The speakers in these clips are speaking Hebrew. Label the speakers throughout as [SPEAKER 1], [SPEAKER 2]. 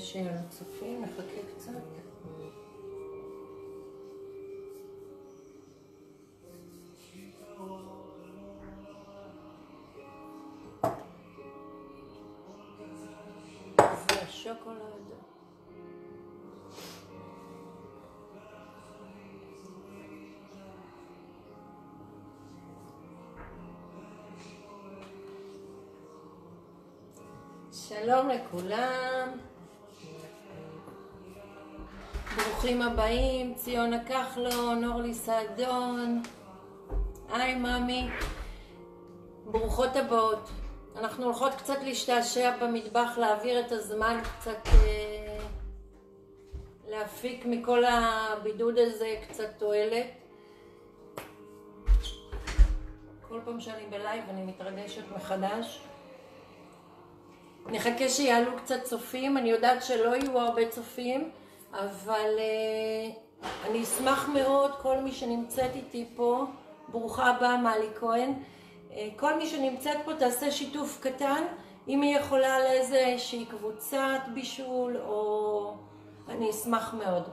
[SPEAKER 1] שיהיה לנו צופים, נחכה קצת. זה השוקולד. שלום לכולם, ברוכים הבאים, ציונה כחלון, אורלי סעדון, היי ממי, ברוכות הבאות. אנחנו הולכות קצת להשתעשע במטבח, להעביר את הזמן, קצת אה, להפיק מכל הבידוד הזה קצת תועלת. כל פעם שאני בלייב אני מתרגשת מחדש. נחכה שיעלו קצת צופים, אני יודעת שלא יהיו הרבה צופים, אבל uh, אני אשמח מאוד, כל מי שנמצאת איתי פה, ברוכה הבאה מאלי כהן, uh, כל מי שנמצאת פה תעשה שיתוף קטן, אם היא יכולה לאיזושהי קבוצת בישול, או... אני אשמח מאוד.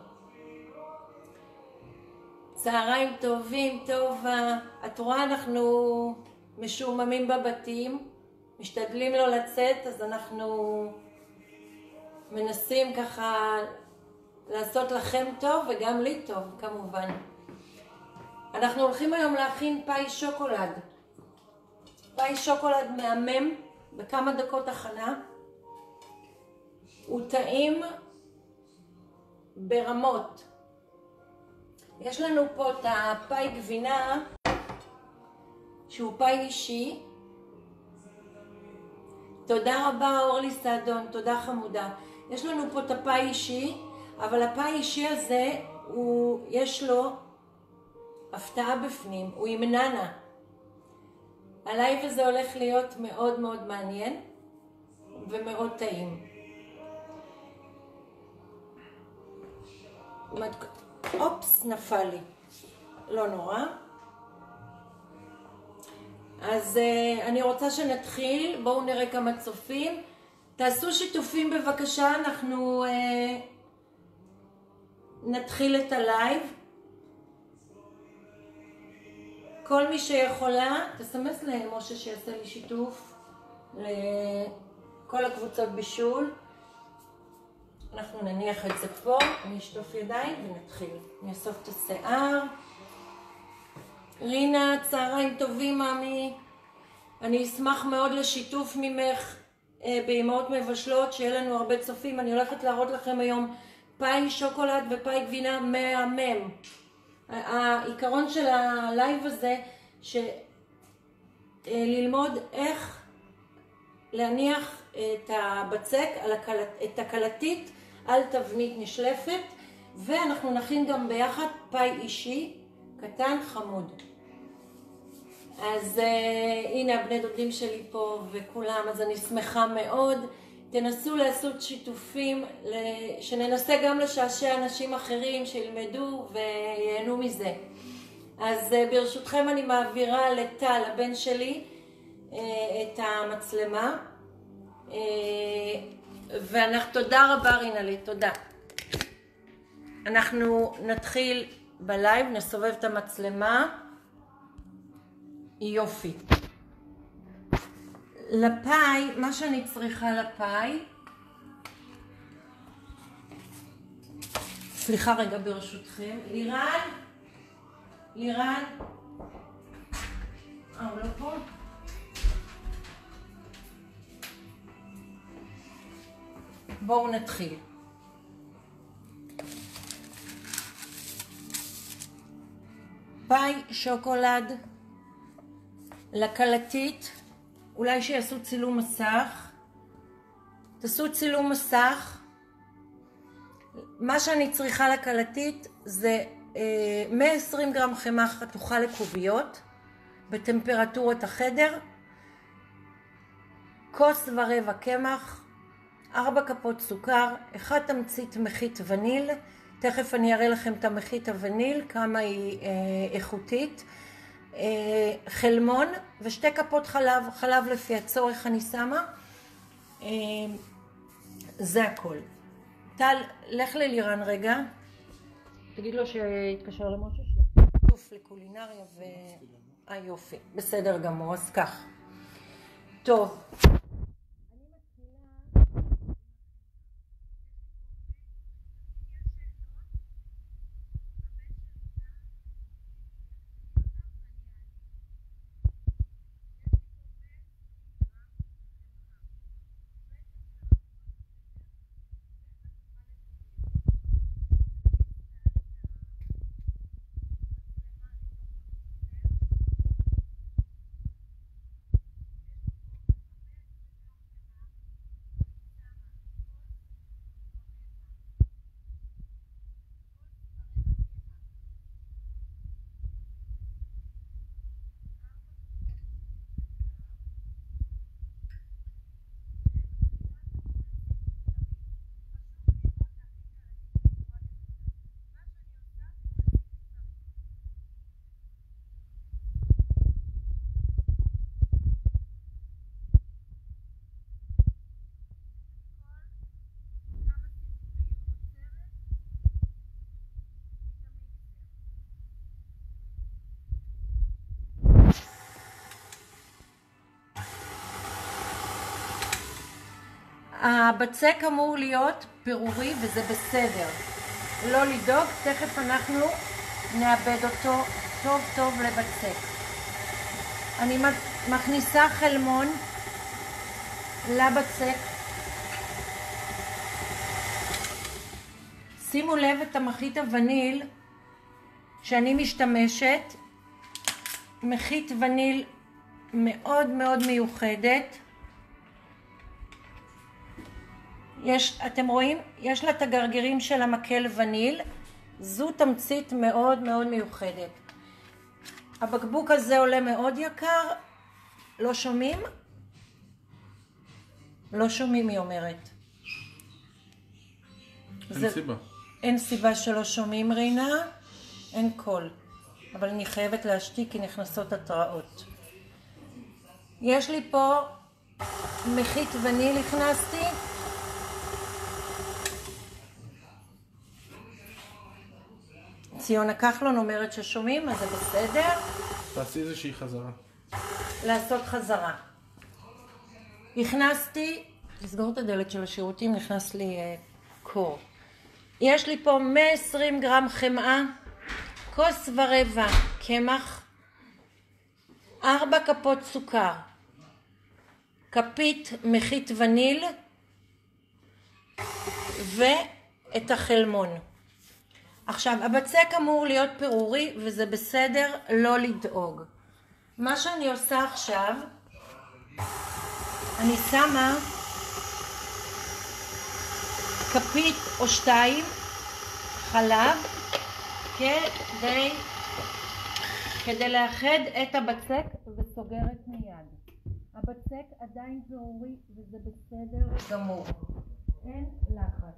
[SPEAKER 1] צהריים טובים, טובה, את רואה אנחנו משועממים בבתים, משתדלים לא לצאת, אז אנחנו מנסים ככה לעשות לכם טוב וגם לי טוב כמובן. אנחנו הולכים היום להכין פאי שוקולד. פאי שוקולד מהמם בכמה דקות הכנה. הוא טעים ברמות. יש לנו פה את הפאי גבינה שהוא פאי אישי תודה רבה אורלי סעדון, תודה חמודה. יש לנו פה את הפאי אישי, אבל הפאי אישי הזה, הוא, יש לו הפתעה בפנים, הוא עם נענע. הלייב הזה הולך להיות מאוד מאוד מעניין ומאוד טעים. אופס, נפל לי. לא נורא. אז אה, אני רוצה שנתחיל, בואו נראה כמה צופים. תעשו שיתופים בבקשה, אנחנו אה, נתחיל את הלייב. כל מי שיכולה, תסמס למשה שיעשה לי שיתוף לכל הקבוצות בישול. אנחנו נניח את זה פה, אני אשטוף ידיים ונתחיל. אני אאסוף את השיער. רינה, צהריים טובים, מאמי. אני אשמח מאוד לשיתוף ממך אה, באמהות מבשלות, שיהיה לנו הרבה צופים. אני הולכת להראות לכם היום פאי שוקולד ופאי גבינה מהמם. העיקרון של הלייב הזה, שללמוד אה, איך להניח את הבצק, את הקלטית על תבנית נשלפת, ואנחנו נכין גם ביחד פאי אישי קטן חמוד. אז uh, הנה הבני דודים שלי פה וכולם, אז אני שמחה מאוד. תנסו לעשות שיתופים, שננסה גם לשעשע אנשים אחרים שילמדו וייהנו מזה. אז uh, ברשותכם אני מעבירה לטל, הבן שלי, uh, את המצלמה. Uh, ואנחנו, תודה רבה רינלי, תודה. אנחנו נתחיל בלייב, נסובב את המצלמה. יופי. לפאי, מה שאני צריכה לפאי, סליחה רגע ברשותכם, לירן, לירן, אה, הוא לא פה? בואו נתחיל. פאי שוקולד לקלטית, אולי שיעשו צילום מסך. תעשו צילום מסך. מה שאני צריכה לקלטית זה אה, 120 גרם חמאה חתוכה לקוביות בטמפרטורת החדר, כוס ורבע קמח, 4 כפות סוכר, 1 תמצית מחית וניל, תכף אני אראה לכם את המחית הווניל, כמה היא אה, איכותית. אה, חלמון ושתי כפות חלב, חלב לפי הצורך אני שמה. אה, זה הכל. טל, לך ללירן רגע. תגיד לו שיתקשר למשה שיתוף לקולינריה ו... אה יופי, בסדר גמור, אז כך. טוב. הבצק אמור להיות פירורי וזה בסדר. לא לדאוג, תכף אנחנו נאבד אותו טוב טוב לבצק. אני מכניסה חלמון לבצק. שימו לב את המחית הווניל שאני משתמשת, מחית וניל מאוד מאוד מיוחדת. יש, אתם רואים? יש לה את הגרגירים של המקל וניל, זו תמצית מאוד מאוד מיוחדת. הבקבוק הזה עולה מאוד יקר, לא שומעים? לא שומעים, היא אומרת.
[SPEAKER 2] אין זה... סיבה.
[SPEAKER 1] אין סיבה שלא שומעים, רינה, אין קול. אבל אני חייבת להשתיק כי נכנסות התראות. יש לי פה מחית וניל הכנסתי, ציונה כחלון אומרת ששומעים, אז זה בסדר.
[SPEAKER 2] תעשי איזושהי חזרה.
[SPEAKER 1] לעשות חזרה. הכנסתי, לסגור את הדלת של השירותים, נכנס לי uh, קור. יש לי פה 120 גרם חמאה, כוס ורבע קמח, ארבע כפות סוכר, כפית מחית וניל ואת החלמון. עכשיו, הבצק אמור להיות פירורי וזה בסדר לא לדאוג. מה שאני עושה עכשיו, אני שמה כפית או שתיים חלב כדי, כדי לאחד את הבצק וסוגרת מיד. הבצק עדיין פירורי וזה בסדר גמור. אין לחץ.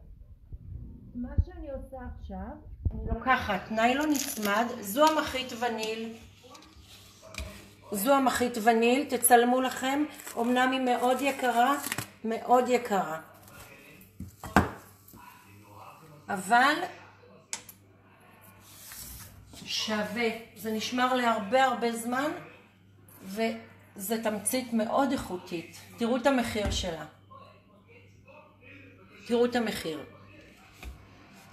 [SPEAKER 1] מה שאני עושה עכשיו אני לוקחת ניילון נצמד, זו המחית וניל, זו המחית וניל, תצלמו לכם, אמנם היא מאוד יקרה, מאוד יקרה. אבל שווה, זה נשמר להרבה הרבה זמן וזה תמצית מאוד איכותית. תראו את המחיר שלה. תראו את המחיר.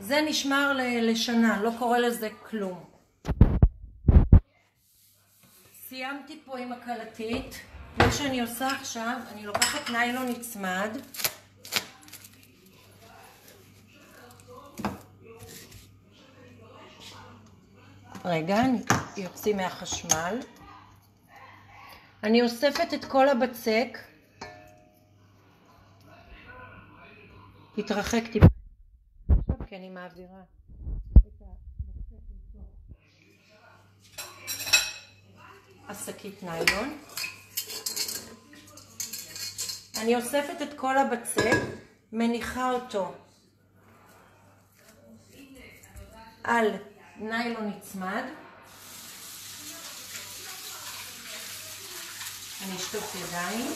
[SPEAKER 1] זה נשמר לשנה, לא קורה לזה כלום. סיימתי פה עם הקלטית. מה שאני עושה עכשיו, אני לוקחת ניילון נצמד. רגע, אני יוצאים מהחשמל. אני אוספת את כל הבצק. תתרחק טיפה. כי אני מעבירה השקית ניילון. אני אוספת את כל הבצק, מניחה אותו על ניילון נצמד. אני אשטוף ידיים.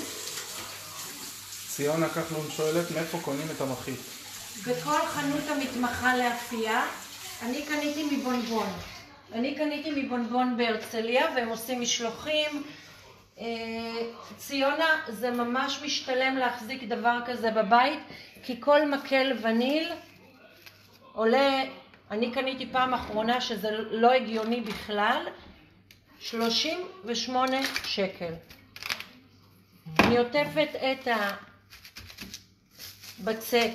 [SPEAKER 2] ציונה כחלון שואלת מאיפה קונים את המחית.
[SPEAKER 1] בכל חנות המתמחה לאפייה. אני קניתי מבונבון. אני קניתי מבונבון בהרצליה והם עושים משלוחים. אה, ציונה, זה ממש משתלם להחזיק דבר כזה בבית, כי כל מקל וניל עולה, אני קניתי פעם אחרונה שזה לא הגיוני בכלל, 38 שקל. אני עוטפת את הבצק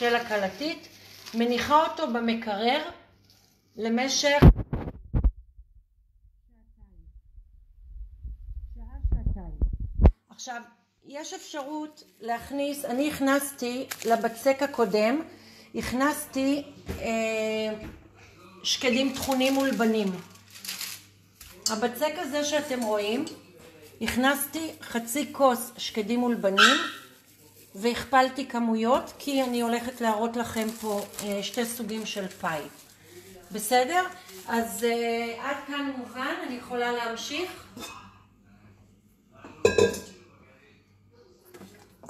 [SPEAKER 1] של הקלטית, מניחה אותו במקרר למשך עכשיו, יש אפשרות להכניס, אני הכנסתי לבצק הקודם, הכנסתי אה, שקדים טחונים מולבנים. הבצק הזה שאתם רואים, הכנסתי חצי כוס שקדים מולבנים והכפלתי כמויות כי אני הולכת להראות לכם פה אה, שתי סוגים של פאי. בסדר? אז אה, עד כאן מובן, אני יכולה להמשיך.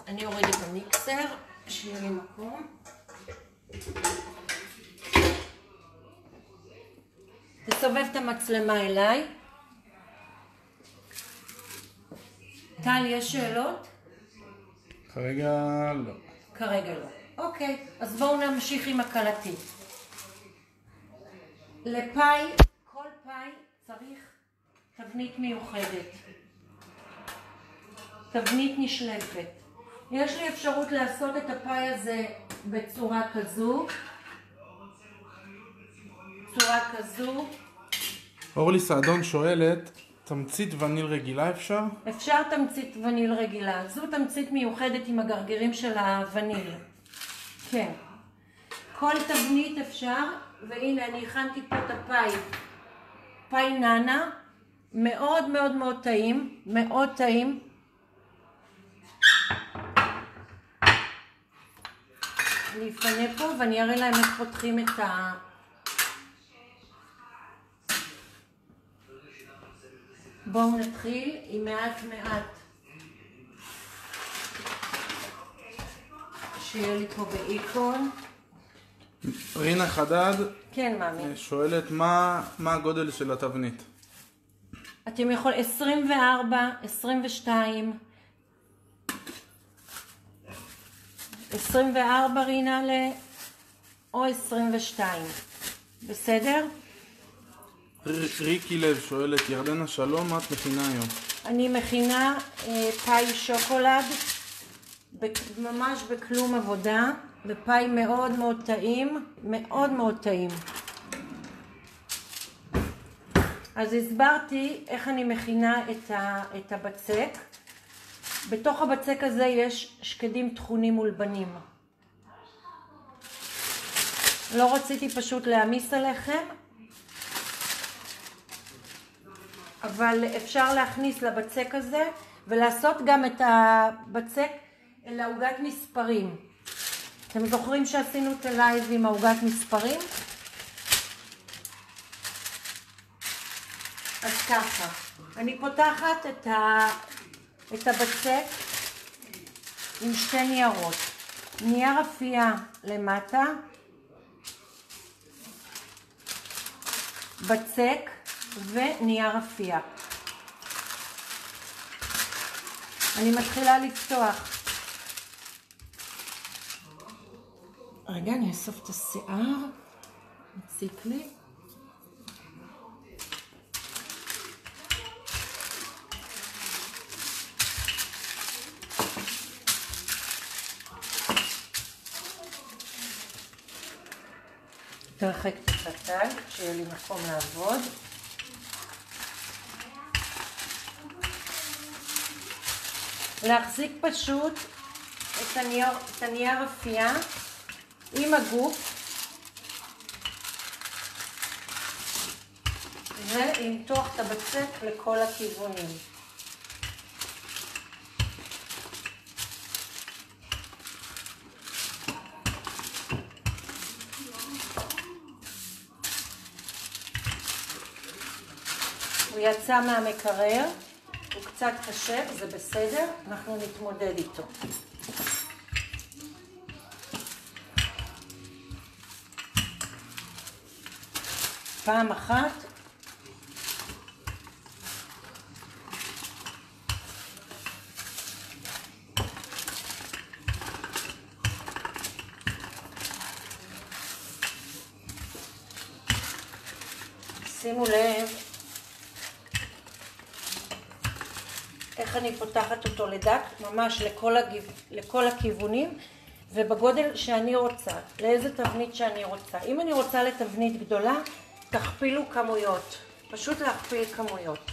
[SPEAKER 1] אני אוריד את המיקסר, שיהיה לי מקום. תסובב את המצלמה אליי. טל, יש שאלות?
[SPEAKER 2] כרגע לא.
[SPEAKER 1] כרגע לא. אוקיי, אז בואו נמשיך עם הקלטית. לפאי, כל פאי צריך תבנית מיוחדת. תבנית נשלפת. יש לי אפשרות לעשות את הפאי הזה בצורה כזו, צורה כזו.
[SPEAKER 2] אורלי סעדון שואלת, תמצית וניל רגילה אפשר?
[SPEAKER 1] אפשר תמצית וניל רגילה. זו תמצית מיוחדת עם הגרגירים של הווניל. כן. כל תבנית אפשר, והנה אני הכנתי פה את הפאי. פאי נאנה, מאוד מאוד מאוד טעים, מאוד טעים. אני אפנה פה ואני אראה להם איך פותחים את ה... בואו נתחיל עם מעט מעט. שיהיה לי פה באיקון.
[SPEAKER 2] רינה חדד
[SPEAKER 1] כן, מאמי.
[SPEAKER 2] שואלת מה, מה הגודל של התבנית.
[SPEAKER 1] אתם יכולים 24, 22, 24 רינאלה או 22, בסדר?
[SPEAKER 2] ריקי לב שואלת, ירדנה שלום, מה את מכינה היום?
[SPEAKER 1] אני מכינה אה, פאי שוקולד, בכ- ממש בכלום עבודה, בפאי מאוד מאוד טעים, מאוד מאוד טעים. אז הסברתי איך אני מכינה את, ה, את הבצק. בתוך הבצק הזה יש שקדים טחונים מולבנים. לא רציתי פשוט להעמיס עליכם, אבל אפשר להכניס לבצק הזה ולעשות גם את הבצק לעוגת מספרים. אתם זוכרים שעשינו את הלייב עם העוגת מספרים? אז ככה, אני פותחת את, ה... את הבצק עם שתי ניירות. נייר אפייה למטה, בצק ונייר אפייה. אני מתחילה לפתוח. רגע, אני אאסוף את השיער. מציק לי. תרחק את הטל, שיהיה לי מקום לעבוד. להחזיק פשוט את הנייר, את הנייר אפייה עם הגוף ולמתוח את הבצק לכל הכיוונים. הוא יצא מהמקרר, קצת קשה, זה בסדר, אנחנו נתמודד איתו. פעם אחת איך אני פותחת אותו לדק, ממש לכל, הגיו, לכל הכיוונים ובגודל שאני רוצה, לאיזה תבנית שאני רוצה. אם אני רוצה לתבנית גדולה, תכפילו כמויות, פשוט להכפיל כמויות.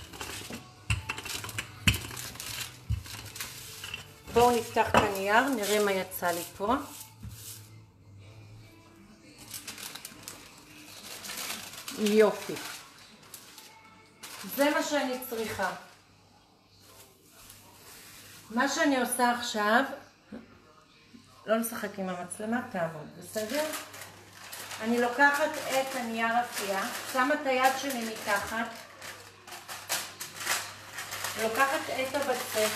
[SPEAKER 1] בואו נפתח את הנייר, נראה מה יצא לי פה. יופי. זה מה שאני צריכה. מה שאני עושה עכשיו, לא לשחק עם המצלמה, תעבוד, בסדר? אני לוקחת את הנייר אפייה, שמה את היד שלי מתחת, לוקחת את הבצק,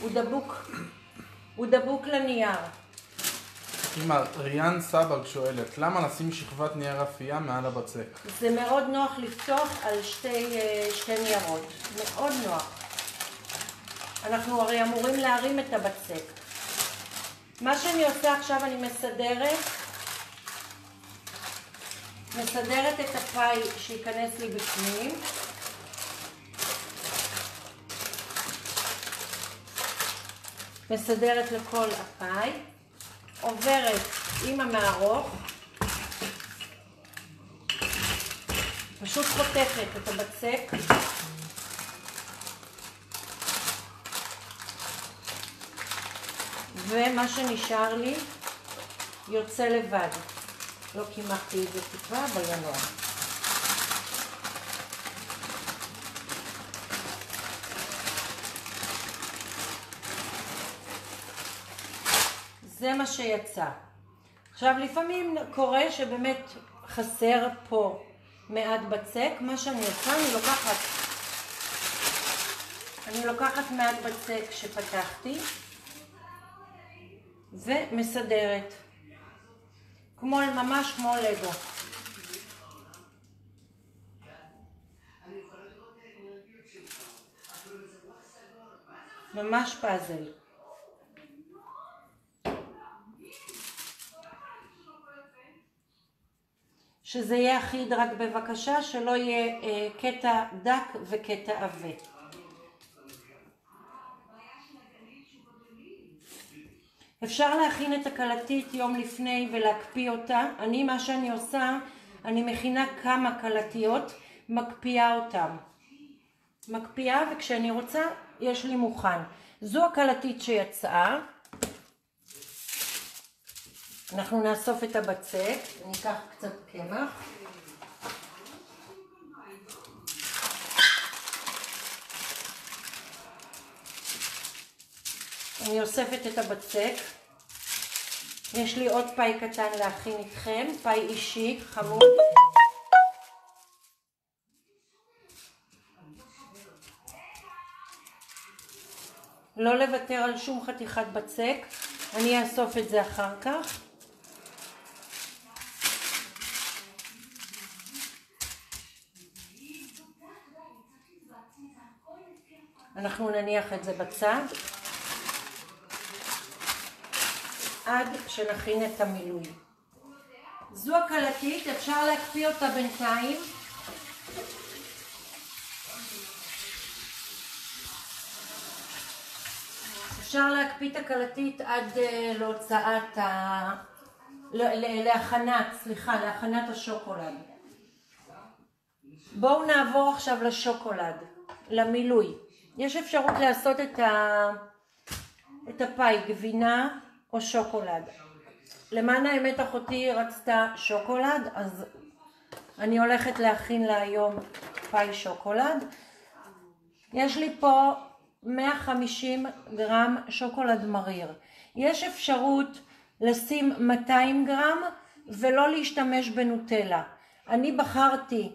[SPEAKER 1] הוא דבוק, הוא דבוק לנייר.
[SPEAKER 2] אמא, ריאן סבג שואלת, למה לשים שכבת נייר אפייה מעל הבצק?
[SPEAKER 1] זה מאוד נוח לפתוח על שתי, אה, שתי ניירות, מאוד נוח. אנחנו הרי אמורים להרים את הבצק. מה שאני עושה עכשיו, אני מסדרת, מסדרת את הפאי שייכנס לי בפנים. מסדרת לכל הפאי. עוברת עם המערוך, פשוט חותכת את הבצק. ומה שנשאר לי יוצא לבד. לא קימחתי את זה טיפה, אבל לא נורא. זה מה שיצא. עכשיו לפעמים קורה שבאמת חסר פה מעט בצק, מה שאני עושה, אני לוקחת, אני לוקחת מעט בצק שפתחתי ומסדרת, כמו, ממש כמו לגו. ממש פאזל. שזה יהיה אחיד רק בבקשה, שלא יהיה אה, קטע דק וקטע עבה. אפשר להכין את הקלטית יום לפני ולהקפיא אותה. אני, מה שאני עושה, אני מכינה כמה קלטיות, מקפיאה אותן. מקפיאה וכשאני רוצה, יש לי מוכן. זו הקלטית שיצאה. אנחנו נאסוף את הבצק, אני אקח קצת קמח. אני אוספת את הבצק. יש לי עוד פאי קטן להכין איתכם, פאי אישי, חמוד. לא לוותר על שום חתיכת בצק, אני אאסוף את זה אחר כך. אנחנו נניח את זה בצד עד שנכין את המילוי. זו הקלטית, אפשר להקפיא אותה בינתיים. אפשר להקפיא את הקלטית עד uh, להוצאת ה... להכנת, סליחה, להכנת השוקולד. בואו נעבור עכשיו לשוקולד, למילוי. יש אפשרות לעשות את, ה... את הפאי, גבינה או שוקולד. למען האמת אחותי רצתה שוקולד, אז אני הולכת להכין לה היום פאי שוקולד. יש לי פה 150 גרם שוקולד מריר. יש אפשרות לשים 200 גרם ולא להשתמש בנוטלה. אני בחרתי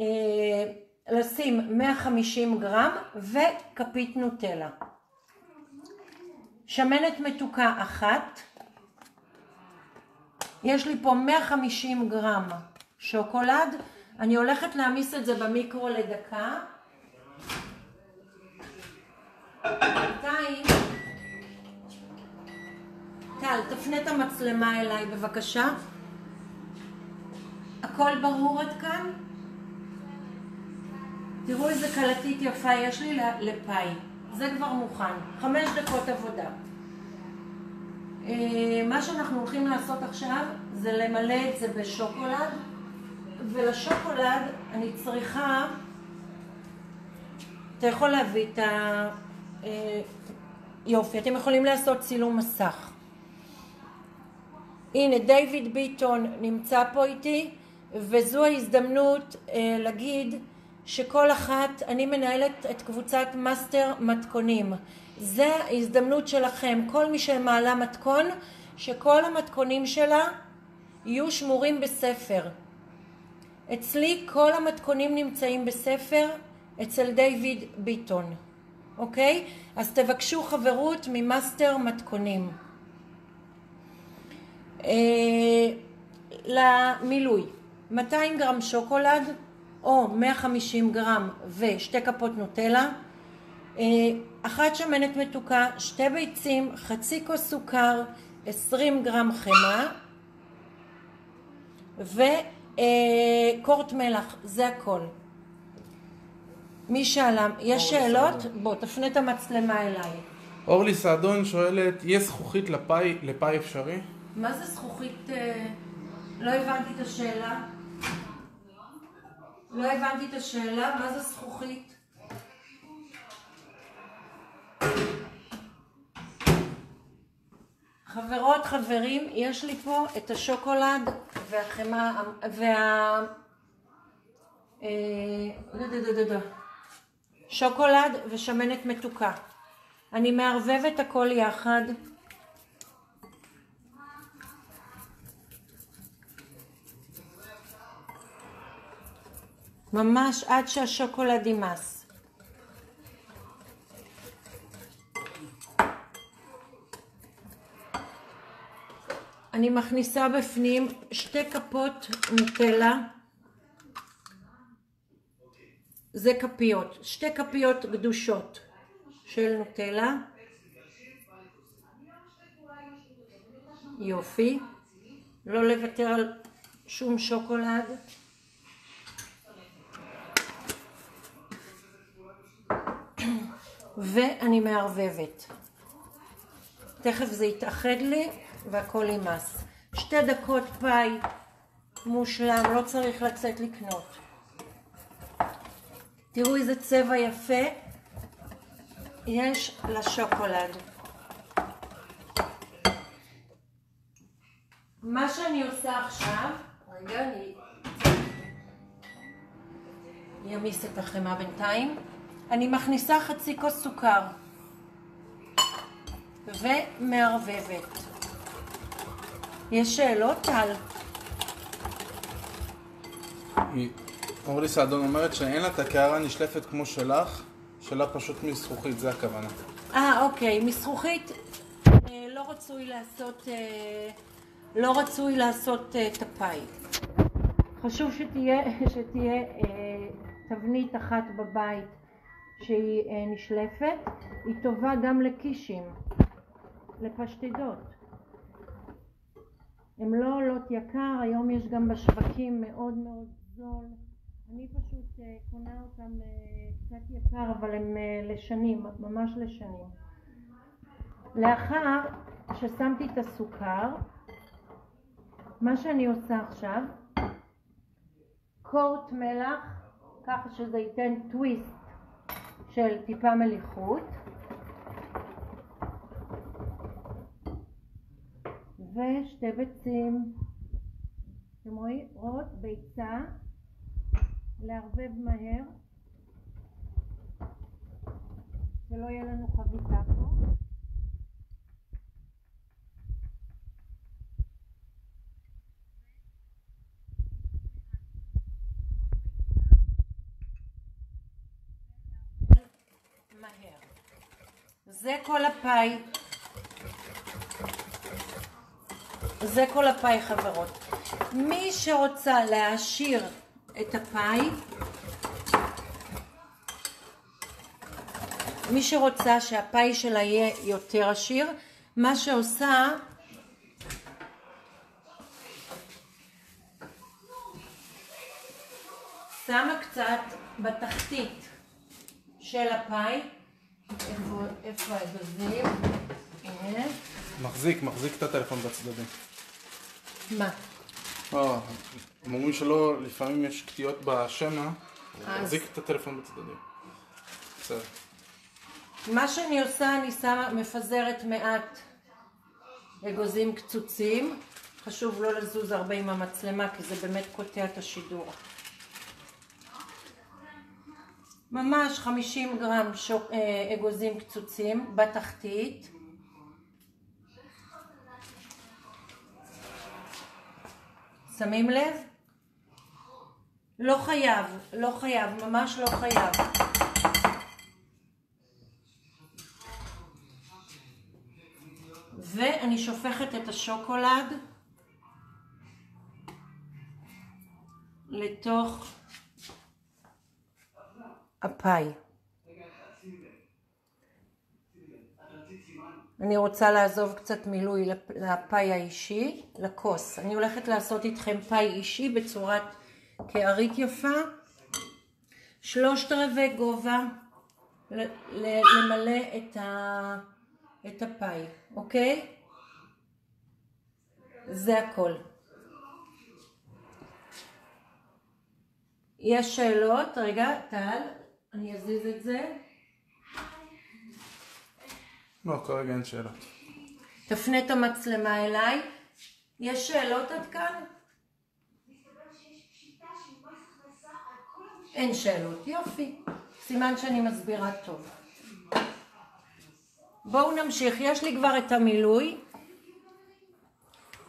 [SPEAKER 1] אה, לשים 150 גרם וכפית נוטלה. שמנת מתוקה אחת, יש לי פה 150 גרם שוקולד. אני הולכת להעמיס את זה במיקרו לדקה. בינתיים, טל, תפנה את המצלמה אליי בבקשה. הכל ברור עד כאן? תראו איזה קלטית יפה יש לי לפאי. זה כבר מוכן. חמש דקות עבודה. אה, מה שאנחנו הולכים לעשות עכשיו זה למלא את זה בשוקולד, ולשוקולד אני צריכה, אתה יכול להביא את ה... אה, יופי, אתם יכולים לעשות צילום מסך. הנה, דיוויד ביטון נמצא פה איתי, וזו ההזדמנות אה, להגיד שכל אחת, אני מנהלת את קבוצת מאסטר מתכונים. זה ההזדמנות שלכם, כל מי שמעלה מתכון, שכל המתכונים שלה יהיו שמורים בספר. אצלי כל המתכונים נמצאים בספר, אצל דיוויד ביטון, אוקיי? אז תבקשו חברות ממאסטר מתכונים. אה, למילוי 200 גרם שוקולד או 150 גרם ושתי כפות נוטלה, אה, אחת שמנת מתוקה, שתי ביצים, חצי כוס סוכר, 20 גרם חמאה וקורט מלח, זה הכל. מי שאלה, יש שאלות? סעדון. בוא, תפנה את המצלמה אליי.
[SPEAKER 2] אורלי סעדון שואלת, יש זכוכית לפאי, לפאי אפשרי?
[SPEAKER 1] מה זה זכוכית? אה, לא הבנתי את השאלה. לא הבנתי את השאלה, מה זה זכוכית? חברות, חברים, יש לי פה את השוקולד והחמאה וה... אה, שוקולד ושמנת מתוקה. אני מערבבת הכל יחד. ממש עד שהשוקולד יימס. אני מכניסה בפנים שתי כפות נוטלה, זה כפיות, שתי כפיות גדושות של נוטלה, יופי, לא לוותר על שום שוקולד ואני מערבבת. תכף זה יתאחד לי והכל יימס. שתי דקות פאי מושלם, לא צריך לצאת לקנות. תראו איזה צבע יפה יש לשוקולד. מה שאני עושה עכשיו, רגע, אני אמיס את החמאה בינתיים. אני מכניסה חצי כוס סוכר ומערבבת. יש שאלות, טל?
[SPEAKER 2] אורלי סעדון אומרת שאין לה את הקערה נשלפת כמו שלך, שלה פשוט מזכוכית, זה הכוונה.
[SPEAKER 1] אה, אוקיי, מזכוכית אה, לא רצוי לעשות, אה, לא רצוי לעשות אה, את הפאי. חשוב שתהיה, שתהיה תבנית אחת בבית שהיא אה, נשלפת, היא טובה גם לקישים, לפשטידות. הן לא עולות יקר, היום יש גם בשווקים מאוד מאוד זול. אני פשוט אה, קונה אותם אה, קצת יקר, אבל הם לשנים, ממש לשנים. לאחר ששמתי את הסוכר, מה שאני עושה עכשיו, קורט מלח, ככה שזה ייתן טוויסט של טיפה מליחות. ושתי ביצים. אתם רואות ביצה. לערבב מהר. שלא יהיה לנו חביתה פה זה כל הפאי. זה כל הפאי חברות. מי שרוצה להעשיר את הפאי, מי שרוצה שהפאי שלה יהיה יותר עשיר, מה שעושה שמה קצת בתחתית של הפאי, איפה, האגוזים? הנה.
[SPEAKER 2] מחזיק, מחזיק את הטלפון בצדדים.
[SPEAKER 1] מה?
[SPEAKER 2] לא, הם אומרים שלא, לפעמים יש קטיעות בשמע, מחזיק את הטלפון בצדדים. בסדר.
[SPEAKER 1] מה שאני עושה, אני שמה, מפזרת מעט אגוזים קצוצים. חשוב לא לזוז הרבה עם המצלמה, כי זה באמת קוטע את השידור. ממש 50 גרם שוק, אה, אגוזים קצוצים בתחתית. שמים לב? לא חייב, לא חייב, ממש לא חייב. ואני שופכת את השוקולד לתוך הפאי. אני רוצה לעזוב קצת מילוי לפ- לפאי האישי, לכוס. אני הולכת לעשות איתכם פאי אישי בצורת קערית יפה, שלושת רבעי גובה, למלא את, ה, את הפאי, אוקיי? זה הכל. יש שאלות? רגע, טל, אני אזיז את זה.
[SPEAKER 2] לא, כרגע אין שאלות.
[SPEAKER 1] תפנה את המצלמה אליי. יש שאלות עד כאן? אין שאלות, יופי. סימן שאני מסבירה טוב. בואו נמשיך, יש לי כבר את המילוי.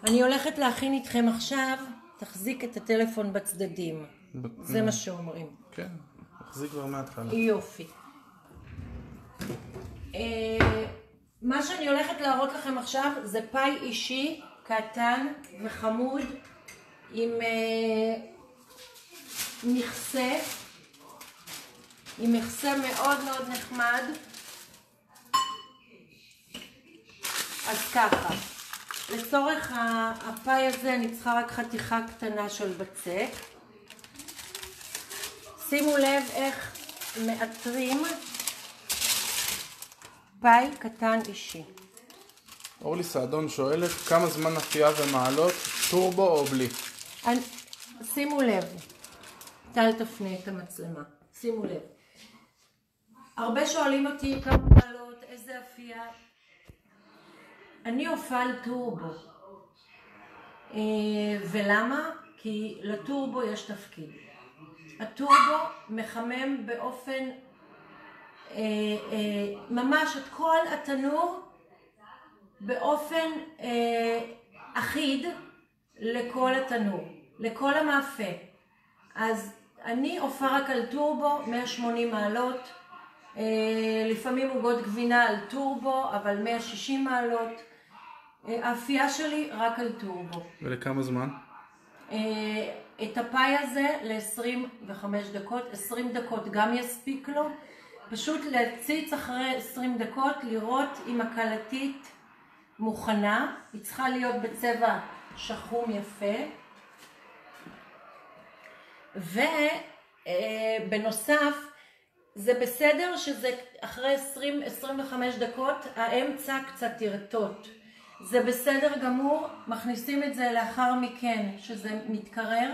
[SPEAKER 1] אני הולכת להכין איתכם עכשיו, תחזיק את הטלפון בצדדים. זה מה שאומרים.
[SPEAKER 2] כן, מחזיק כבר מההתחלה.
[SPEAKER 1] יופי. אה, מה שאני הולכת להראות לכם עכשיו זה פאי אישי, קטן וחמוד, עם אה, מכסה, עם מכסה מאוד מאוד נחמד. אז ככה, לצורך הפאי הזה אני צריכה רק חתיכה קטנה של בצק. שימו לב איך מאתרים פאי קטן אישי.
[SPEAKER 2] אורלי סעדון שואלת כמה זמן אפייה ומעלות, טורבו או בלי?
[SPEAKER 1] אני, שימו לב, טל תפנה את המצלמה, שימו לב. הרבה שואלים אותי כמה מעלות, איזה אפייה. אני עופה על טורבו. אה, ולמה? כי לטורבו יש תפקיד. הטורבו מחמם באופן, אה, אה, ממש את כל התנור באופן אה, אחיד לכל התנור, לכל המאפה. אז אני עופה רק על טורבו, 180 מעלות, אה, לפעמים עוגות גבינה על טורבו, אבל 160 מעלות. אה, האפייה שלי רק על טורבו.
[SPEAKER 2] ולכמה זמן?
[SPEAKER 1] אה, את הפאי הזה ל-25 דקות, 20 דקות גם יספיק לו, פשוט להציץ אחרי 20 דקות, לראות אם הקלטית מוכנה, היא צריכה להיות בצבע שחום יפה, ובנוסף, זה בסדר שזה אחרי 20-25 דקות האמצע קצת ירטוט. זה בסדר גמור, מכניסים את זה לאחר מכן, שזה מתקרר,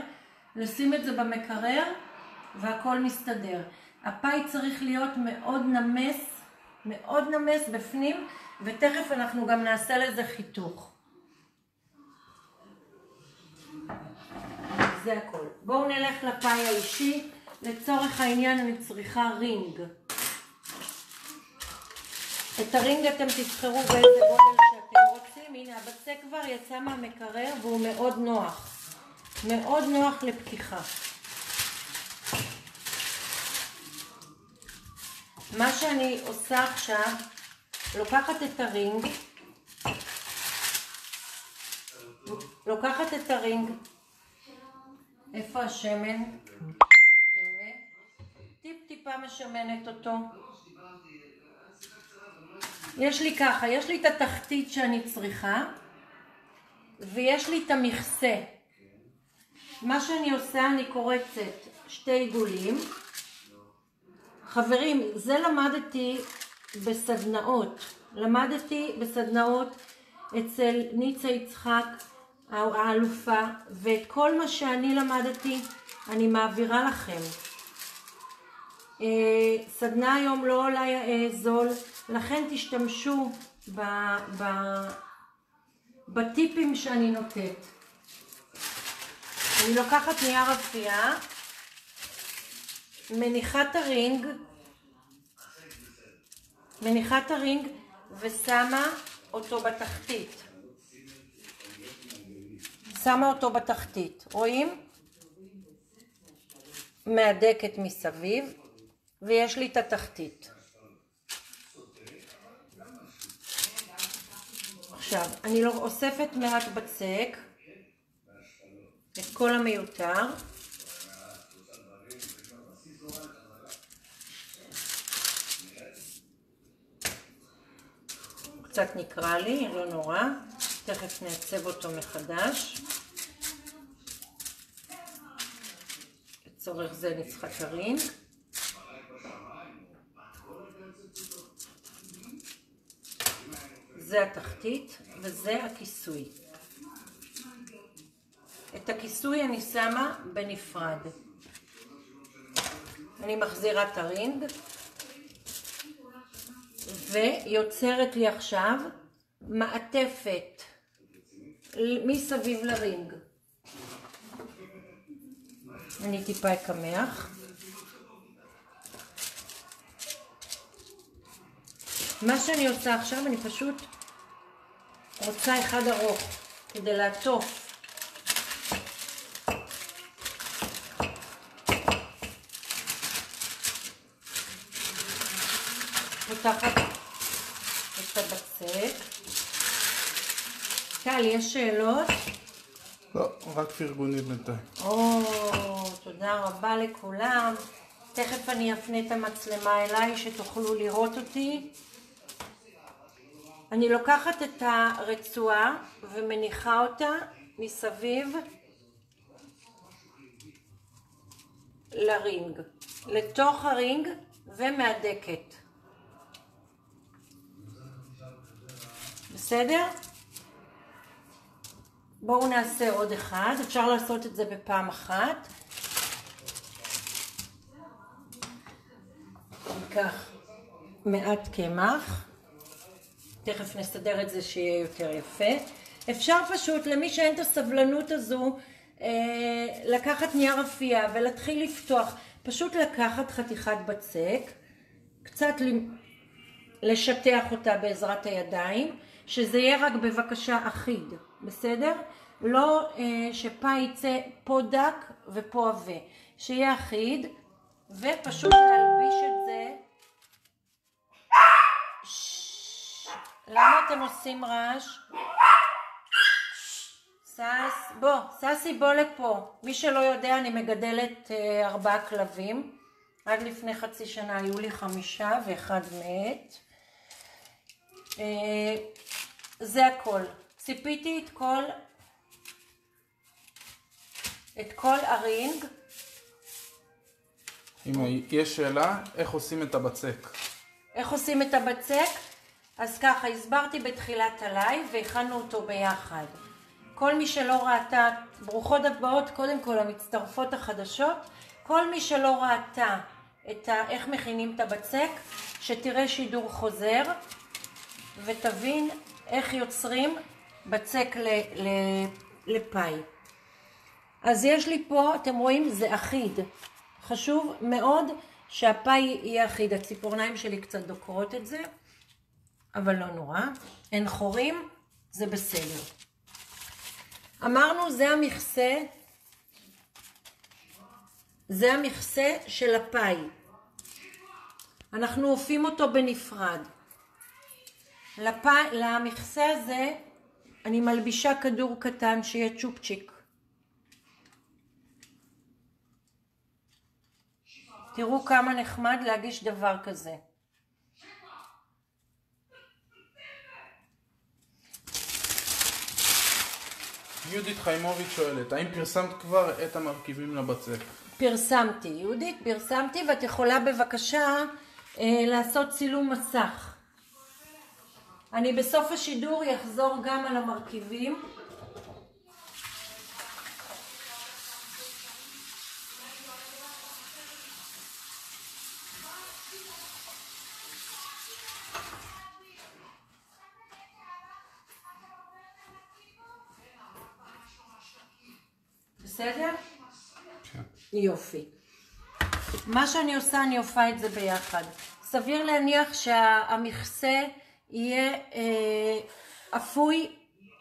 [SPEAKER 1] לשים את זה במקרר והכל מסתדר. הפאי צריך להיות מאוד נמס, מאוד נמס בפנים, ותכף אנחנו גם נעשה לזה חיתוך. זה הכל. בואו נלך לפאי האישי. לצורך העניין אני צריכה רינג. את הרינג אתם תבחרו באיזה גודל שאתם רוצים. הנה הבצק כבר יצא מהמקרר והוא מאוד נוח. מאוד נוח לפתיחה. מה שאני עושה עכשיו, לוקחת את הרינג, לוקחת את הרינג, איפה השמן? הנה. טיפ טיפה משמנת אותו. יש לי ככה, יש לי את התחתית שאני צריכה, ויש לי את המכסה. מה שאני עושה, אני קורצת שתי עיגולים. חברים, זה למדתי בסדנאות. למדתי בסדנאות אצל ניצה יצחק, האלופה, ואת כל מה שאני למדתי אני מעבירה לכם. אה, סדנה היום לא עולה אה, זול, לכן תשתמשו ב, ב, בטיפים שאני נותנת. אני לוקחת נייר אפייה, מניחה את הרינג, מניחה את הרינג ושמה אותו בתחתית. שמה אותו בתחתית, רואים? מהדקת מסביב, ויש לי את התחתית. עכשיו, אני לא אוספת מעט בצק, את כל המיותר. קצת נקרע לי, לא נורא, תכף נעצב אותו מחדש. לצורך זה נצחה קרין. זה התחתית וזה הכיסוי. את הכיסוי אני שמה בנפרד. אני מחזירה את הרינג ויוצרת לי עכשיו מעטפת מסביב לרינג. אני טיפה אקמח. מה שאני עושה עכשיו, אני פשוט רוצה אחד ארוך כדי לעטוף. פותחת את הבצק. טל, יש שאלות?
[SPEAKER 2] לא, רק פרגונים בינתיים.
[SPEAKER 1] או, תודה רבה לכולם. תכף אני אפנה את המצלמה אליי שתוכלו לראות אותי. אני לוקחת את הרצועה ומניחה אותה מסביב לרינג, לתוך הרינג ומהדקת. בסדר? בואו נעשה עוד אחד, אפשר לעשות את זה בפעם אחת. ניקח מעט קמח. תכף נסדר את זה שיהיה יותר יפה. אפשר פשוט, למי שאין את הסבלנות הזו, אה, לקחת נייר אפייה ולהתחיל לפתוח. פשוט לקחת חתיכת בצק, קצת לשטח אותה בעזרת הידיים, שזה יהיה רק בבקשה אחיד, בסדר? לא אה, שפה יצא פה דק ופה עבה, שיהיה אחיד, ופשוט להלביש את זה למה אתם עושים רעש? סס, בוא, ססי בוא לפה. מי שלא יודע, אני מגדלת אה, ארבעה כלבים. עד לפני חצי שנה היו לי חמישה ואחד מת. אה, זה הכל. ציפיתי את כל, את כל הרינג.
[SPEAKER 2] אמא, יש שאלה, איך עושים את הבצק?
[SPEAKER 1] איך עושים את הבצק? אז ככה, הסברתי בתחילת הלייב והכנו אותו ביחד. כל מי שלא ראתה, ברוכות הבאות קודם כל המצטרפות החדשות, כל מי שלא ראתה את ה, איך מכינים את הבצק, שתראה שידור חוזר ותבין איך יוצרים בצק ל, ל, לפאי. אז יש לי פה, אתם רואים, זה אחיד. חשוב מאוד שהפאי יהיה אחיד. הציפורניים שלי קצת דוקרות את זה. אבל לא נורא. אין חורים, זה בסדר. אמרנו, זה המכסה, זה המכסה של הפאי. אנחנו אופים אותו בנפרד. לפ... למכסה הזה אני מלבישה כדור קטן שיהיה צ'ופצ'יק. תראו כמה נחמד להגיש דבר כזה.
[SPEAKER 2] יהודית חיימוביץ' שואלת, האם פרסמת כבר את המרכיבים לבצק?
[SPEAKER 1] פרסמתי, יהודית, פרסמתי, ואת יכולה בבקשה אה, לעשות צילום מסך. אני בסוף השידור אחזור גם על המרכיבים. בסדר?
[SPEAKER 2] כן.
[SPEAKER 1] יופי. מה שאני עושה, אני עופה את זה ביחד. סביר להניח שהמכסה יהיה אה, אפוי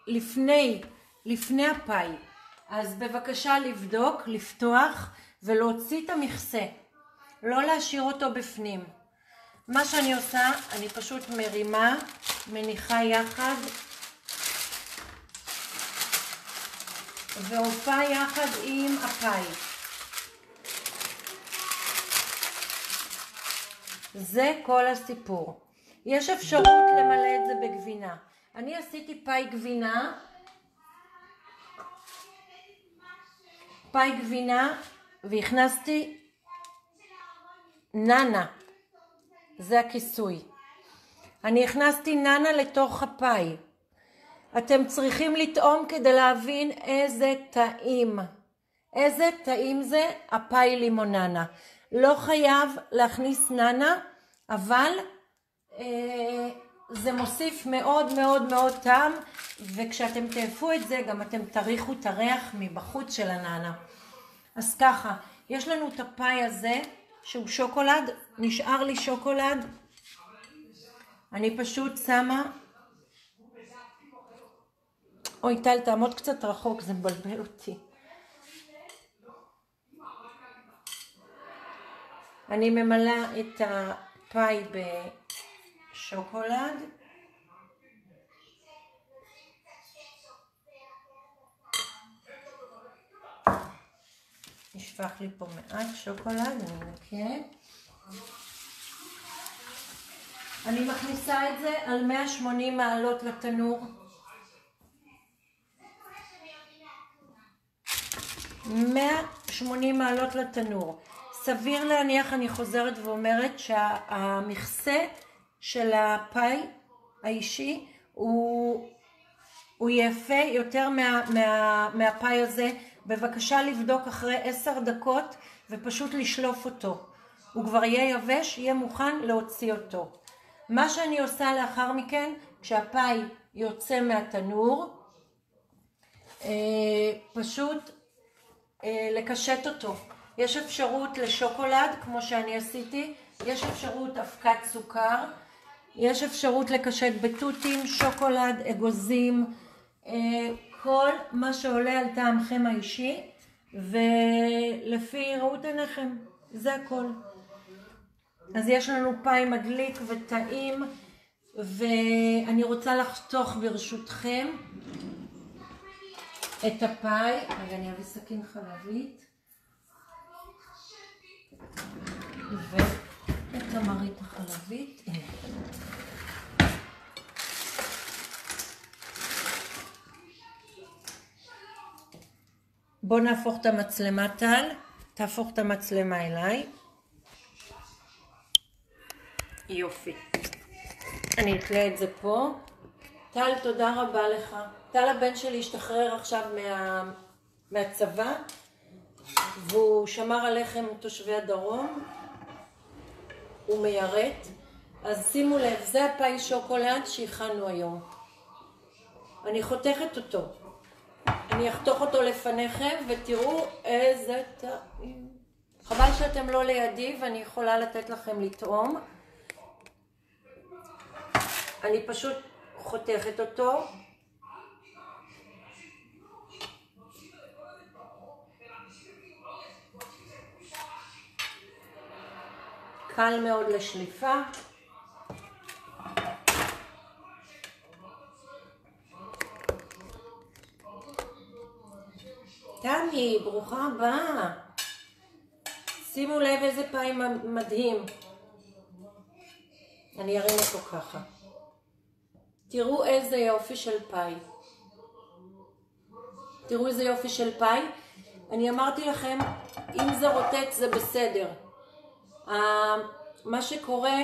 [SPEAKER 1] לפני, לפני הפאי. אז בבקשה לבדוק, לפתוח ולהוציא את המכסה. לא להשאיר אותו בפנים. מה שאני עושה, אני פשוט מרימה, מניחה יחד ועופה יחד עם הפאי. זה כל הסיפור. יש אפשרות למלא את זה בגבינה. אני עשיתי פאי גבינה, פאי גבינה, והכנסתי נאנה, זה הכיסוי. אני הכנסתי נאנה לתוך הפאי. אתם צריכים לטעום כדי להבין איזה טעים. איזה טעים זה הפאי לימוננה. לא חייב להכניס נאנה, אבל אה, זה מוסיף מאוד מאוד מאוד טעם, וכשאתם תאפו את זה גם אתם תריחו את הריח מבחוץ של הנאנה. אז ככה, יש לנו את הפאי הזה שהוא שוקולד, נשאר לי שוקולד, אני פשוט שמה אוי טל תעמוד קצת רחוק זה מבלבל אותי אני ממלאה את הפאי בשוקולד נשפך לי פה מעט שוקולד, אני מנקה. אני מכניסה את זה על 180 מעלות לתנור. 180 מעלות לתנור. סביר להניח, אני חוזרת ואומרת, שהמכסה של הפאי האישי הוא, הוא יפה יותר מה, מה, מהפאי הזה. בבקשה לבדוק אחרי עשר דקות ופשוט לשלוף אותו. הוא כבר יהיה יבש, יהיה מוכן להוציא אותו. מה שאני עושה לאחר מכן, כשהפאי יוצא מהתנור, אה, פשוט לקשט אותו. יש אפשרות לשוקולד, כמו שאני עשיתי, יש אפשרות אבקת סוכר, יש אפשרות לקשט בתותים, שוקולד, אגוזים, אה, כל מה שעולה על טעמכם האישי, ולפי ראות עיניכם, זה הכל. אז יש לנו פאי מדליק וטעים, ואני רוצה לחתוך ברשותכם את הפאי, רגע אני אביא סכין חלבית ואת המרית החלבית. בוא נהפוך את המצלמה טל, תהפוך את המצלמה אליי. יופי. אני אתלה את זה פה. טל, תודה רבה לך. טל הבן שלי השתחרר עכשיו מה... מהצבא והוא שמר עליכם תושבי הדרום, הוא מיירט, אז שימו לב, זה הפאי שוקולד שהכנו היום. אני חותכת אותו. אני אחתוך אותו לפניכם ותראו איזה טעים. חבל שאתם לא לידי ואני יכולה לתת לכם לטעום. אני פשוט חותכת אותו קל מאוד לשליפה. תמי, ברוכה הבאה. שימו לב איזה פאי מדהים. אני ארים אותו ככה. תראו איזה יופי של פאי. תראו איזה יופי של פאי. אני אמרתי לכם, אם זה רוטט זה בסדר. מה שקורה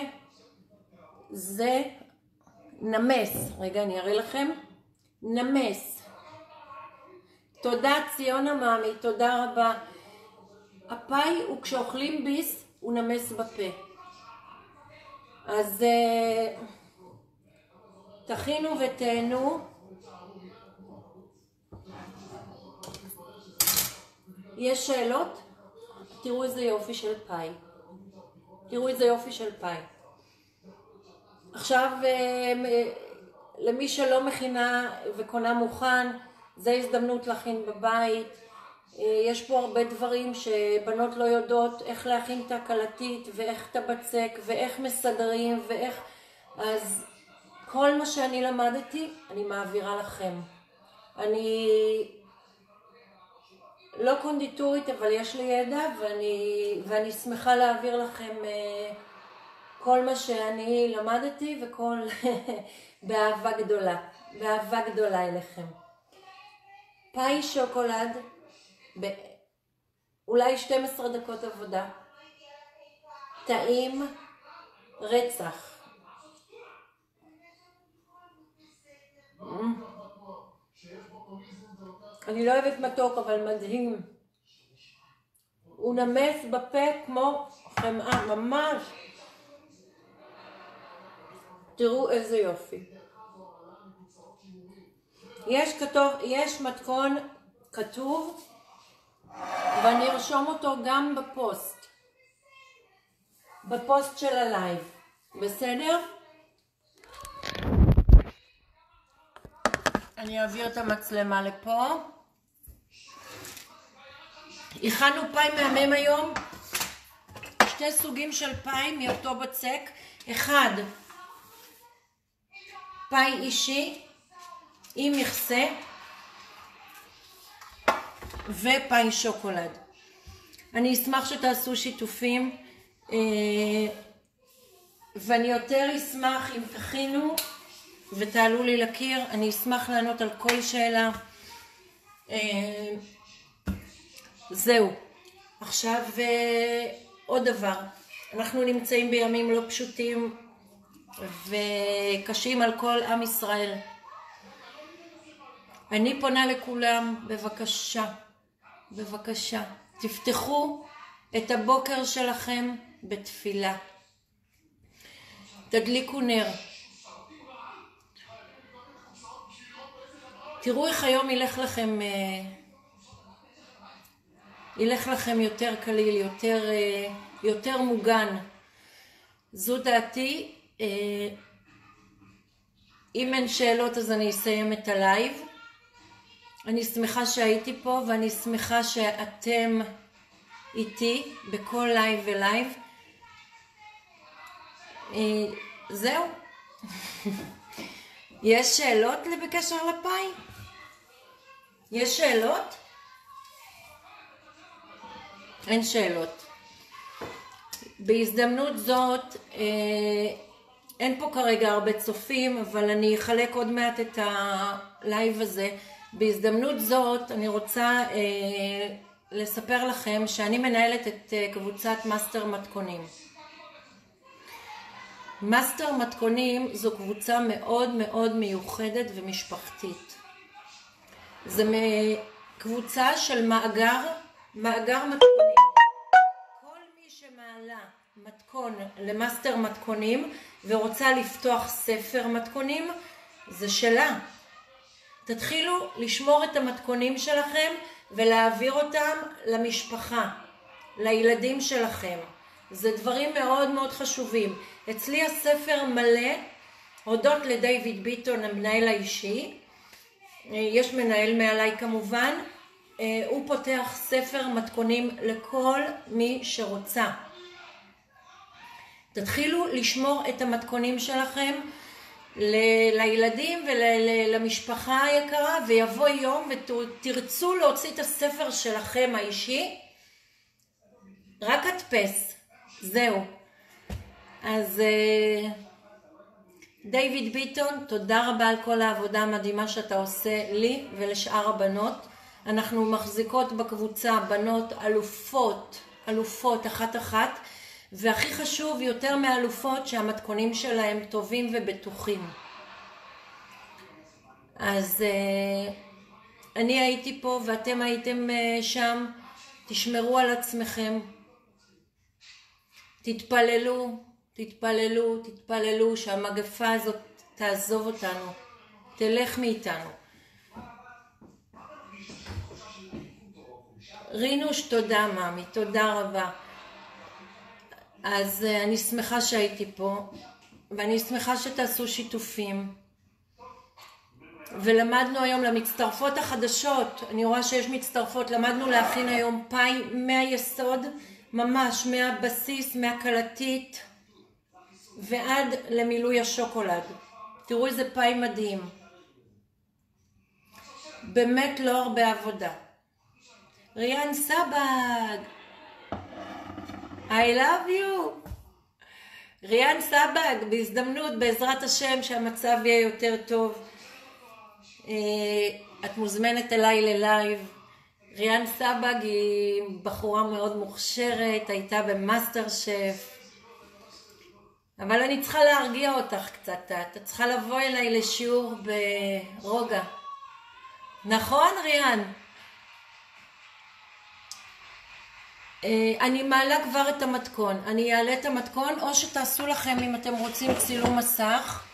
[SPEAKER 1] זה נמס. רגע, אני אראה לכם. נמס. תודה ציונה מאמי, תודה רבה. הפאי הוא כשאוכלים ביס הוא נמס בפה. אז uh, תכינו ותהנו. יש שאלות? תראו איזה יופי של פאי. תראו איזה יופי של פאי. עכשיו, uh, למי שלא מכינה וקונה מוכן, זו הזדמנות להכין בבית. אה, יש פה הרבה דברים שבנות לא יודעות איך להכין את הקלטית ואיך את הבצק ואיך מסדרים ואיך... אז כל מה שאני למדתי, אני מעבירה לכם. אני לא קונדיטורית, אבל יש לי ידע ואני, ואני שמחה להעביר לכם אה, כל מה שאני למדתי וכל... באהבה גדולה, באהבה גדולה אליכם. פאי שוקולד באולי 12 דקות עבודה. טעים רצח. אני לא אוהבת מתוק, אבל מדהים. הוא נמס בפה כמו חמאה, ממש. תראו איזה יופי. יש, כתוב, יש מתכון כתוב ואני ארשום אותו גם בפוסט, בפוסט של הלייב, בסדר? אני אעביר את המצלמה לפה. הכנו פאי מהמם היום, שתי סוגים של פאי מאותו בצק, אחד פאי אישי עם מכסה ופאי שוקולד. אני אשמח שתעשו שיתופים אה, ואני יותר אשמח אם תכינו ותעלו לי לקיר, אני אשמח לענות על כל שאלה. זהו. עכשיו אה, עוד דבר, אנחנו נמצאים בימים לא פשוטים וקשים על כל עם ישראל. אני פונה לכולם, בבקשה, בבקשה, תפתחו את הבוקר שלכם בתפילה. תדליקו נר. תראו איך היום ילך לכם, אה, ילך לכם יותר קליל, יותר, אה, יותר מוגן. זו דעתי. אה, אם אין שאלות אז אני אסיים את הלייב. אני שמחה שהייתי פה ואני שמחה שאתם איתי בכל לייב ולייב. אה, זהו. יש שאלות בקשר לפאי? יש שאלות? אין שאלות. בהזדמנות זאת, אה, אין פה כרגע הרבה צופים, אבל אני אחלק עוד מעט את הלייב הזה בהזדמנות זאת אני רוצה אה, לספר לכם שאני מנהלת את אה, קבוצת מאסטר מתכונים. מאסטר מתכונים זו קבוצה מאוד מאוד מיוחדת ומשפחתית. זו קבוצה של מאגר, מאגר מתכונים. כל מי שמעלה מתכון למאסטר מתכונים ורוצה לפתוח ספר מתכונים, זה שלה. תתחילו לשמור את המתכונים שלכם ולהעביר אותם למשפחה, לילדים שלכם. זה דברים מאוד מאוד חשובים. אצלי הספר מלא, הודות לדיוויד ביטון, המנהל האישי, יש מנהל מעליי כמובן, הוא פותח ספר מתכונים לכל מי שרוצה. תתחילו לשמור את המתכונים שלכם לילדים ולמשפחה היקרה, ויבוא יום ותרצו להוציא את הספר שלכם האישי, רק הדפס, זהו. אז אה, דיוויד ביטון, תודה רבה על כל העבודה המדהימה שאתה עושה לי ולשאר הבנות. אנחנו מחזיקות בקבוצה בנות אלופות, אלופות אחת-אחת, והכי חשוב, יותר מאלופות, שהמתכונים שלהם טובים ובטוחים. אז אה, אני הייתי פה ואתם הייתם אה, שם, תשמרו על עצמכם, תתפללו, תתפללו, תתפללו שהמגפה הזאת תעזוב אותנו, תלך מאיתנו. רינוש, תודה מאמי, תודה רבה. אז uh, אני שמחה שהייתי פה, ואני שמחה שתעשו שיתופים. ולמדנו היום למצטרפות החדשות, אני רואה שיש מצטרפות, למדנו להכין היום פאי מהיסוד, ממש מהבסיס, מהקלטית ועד למילוי השוקולד. תראו איזה פאי מדהים. באמת לא הרבה עבודה. ריאן סבג, I love you. ריאן סבג, בהזדמנות, בעזרת השם, שהמצב יהיה יותר טוב. אה, את מוזמנת אליי ללייב. ריאן סבג היא בחורה מאוד מוכשרת, הייתה במאסטר שף. אבל אני צריכה להרגיע אותך קצת, את צריכה לבוא אליי לשיעור ברוגע. נכון, ריאן? אני מעלה כבר את המתכון. אני אעלה את המתכון, או שתעשו לכם, אם אתם רוצים, צילום מסך.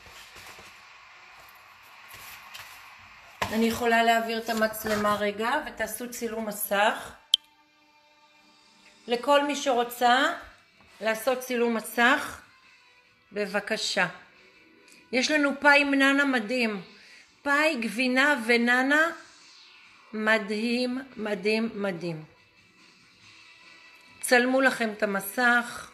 [SPEAKER 1] אני יכולה להעביר את המצלמה רגע, ותעשו צילום מסך. לכל מי שרוצה לעשות צילום מסך, בבקשה. יש לנו פאי מננה מדהים. פאי גבינה וננה מדהים, מדהים, מדהים. צלמו לכם את המסך.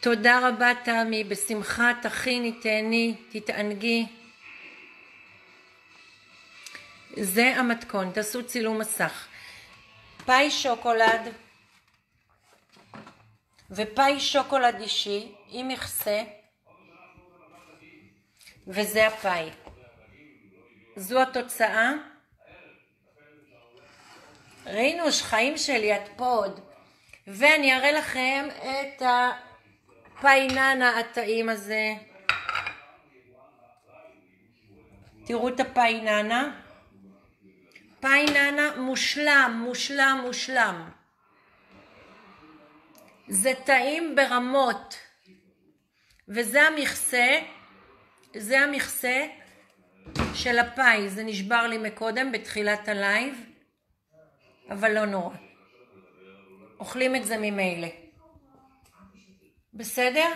[SPEAKER 1] תודה רבה תמי, בשמחה תכיני, תהני, תתענגי. זה המתכון, תעשו צילום מסך. פאי שוקולד ופאי שוקולד אישי עם מכסה וזה הפאי. זו התוצאה. ראינו שחיים שלי, את פה עוד. ואני אראה לכם את הפאי נענע הטעים הזה. תראו את הפאי נענע. פאי נענע מושלם, מושלם, מושלם. זה טעים ברמות. וזה המכסה, זה המכסה של הפאי. זה נשבר לי מקודם בתחילת הלייב. אבל לא נורא. אוכלים את זה ממילא. בסדר?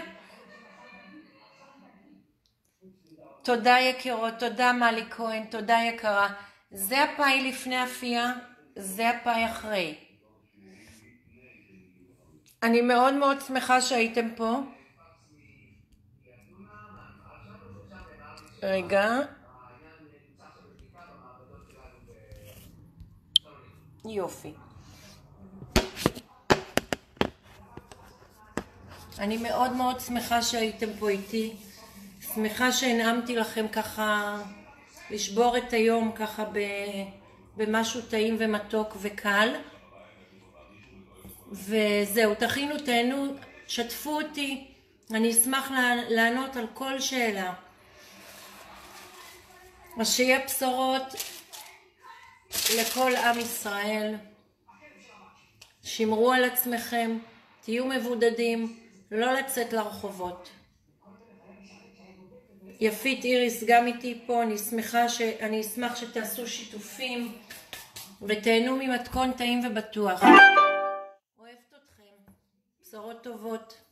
[SPEAKER 1] תודה יקירות, תודה מלי כהן, תודה יקרה. זה הפאי לפני אפייה, זה הפאי אחרי. אני מאוד מאוד שמחה שהייתם פה. רגע. יופי. אני מאוד מאוד שמחה שהייתם פה איתי, שמחה שהנעמתי לכם ככה לשבור את היום ככה במשהו טעים ומתוק וקל. וזהו, תכינו, תהנו, שתפו אותי, אני אשמח לענות על כל שאלה. אז שיהיה בשורות לכל עם ישראל. שמרו על עצמכם, תהיו מבודדים, לא לצאת לרחובות. יפית איריס גם איתי פה, אני שמחה ש... אני אשמח שתעשו שיתופים ותהנו ממתכון טעים ובטוח. אוהבת אתכם, בשורות טובות.